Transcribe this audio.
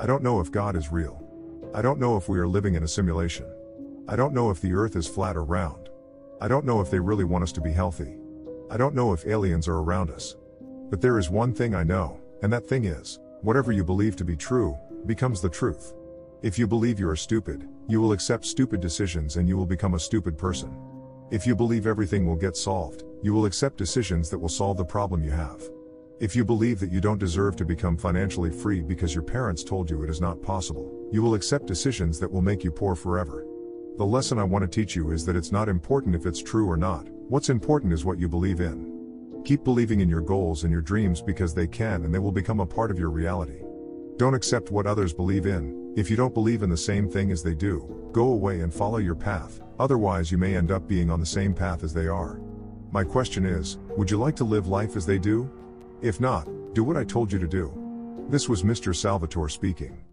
I don't know if God is real. I don't know if we are living in a simulation. I don't know if the earth is flat or round. I don't know if they really want us to be healthy. I don't know if aliens are around us. But there is one thing I know, and that thing is, whatever you believe to be true, becomes the truth. If you believe you are stupid, you will accept stupid decisions and you will become a stupid person. If you believe everything will get solved, you will accept decisions that will solve the problem you have. If you believe that you don't deserve to become financially free because your parents told you it is not possible, you will accept decisions that will make you poor forever. The lesson I want to teach you is that it's not important if it's true or not, what's important is what you believe in. Keep believing in your goals and your dreams because they can and they will become a part of your reality. Don't accept what others believe in, if you don't believe in the same thing as they do, go away and follow your path, otherwise you may end up being on the same path as they are. My question is, would you like to live life as they do? If not, do what I told you to do. This was Mr. Salvatore speaking.